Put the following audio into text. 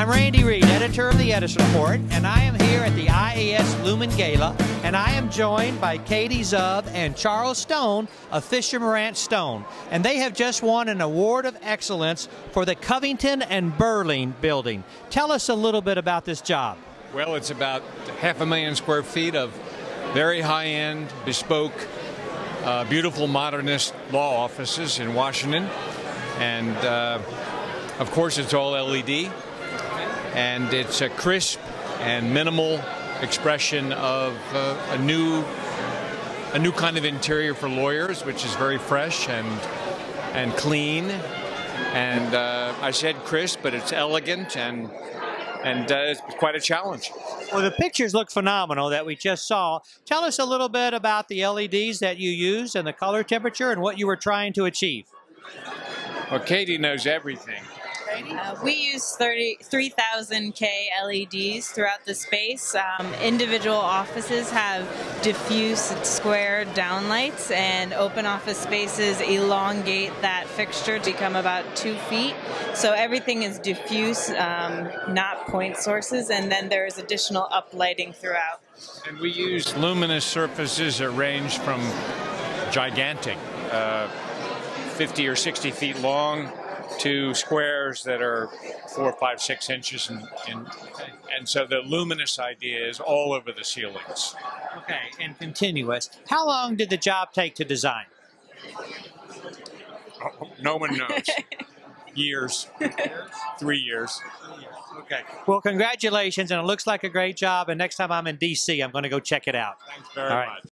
I'm Randy Reid, editor of the Edison Report, and I am here at the IES Lumen Gala, and I am joined by Katie Czub and Charles Stone of Fisher Marantz Stone, and they have just won an award of excellence for the Covington and Burling building. Tell us a little bit about this job. Well, it's about half a million square feet of very high-end, bespoke, uh, beautiful modernist law offices in Washington, and uh, of course, it's all LED and it's a crisp and minimal expression of uh, a new a new kind of interior for lawyers, which is very fresh and and clean. And uh, I said crisp, but it's elegant and and uh, it's quite a challenge. Well, the pictures look phenomenal that we just saw. Tell us a little bit about the LEDs that you use and the color temperature and what you were trying to achieve. Well, Katie knows everything. Uh, we use 3,000K LEDs throughout the space. Um, individual offices have diffuse square downlights, and open office spaces elongate that fixture to become about two feet. So everything is diffuse, um, not point sources, and then there is additional uplighting throughout. And we use luminous surfaces that range from gigantic, uh, 50 or 60 feet long, to squares that are four, five, six inches, and, and, and so the luminous idea is all over the ceilings. Okay, and continuous. How long did the job take to design? Oh, oh no one knows. years. Three years. Okay. Well, congratulations, and it looks like a great job. And next time I'm in D.C., I'm going to go check it out. Thanks very much.